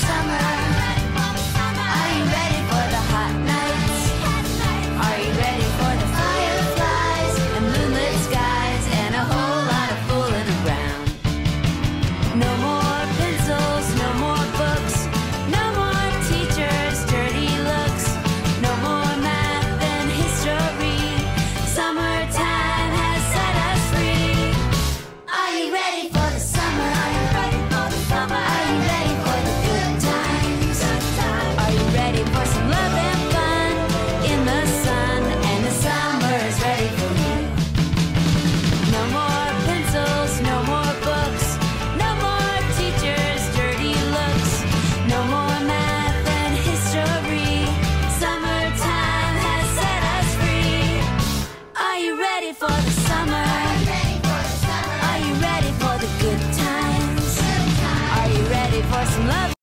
summer. Some love?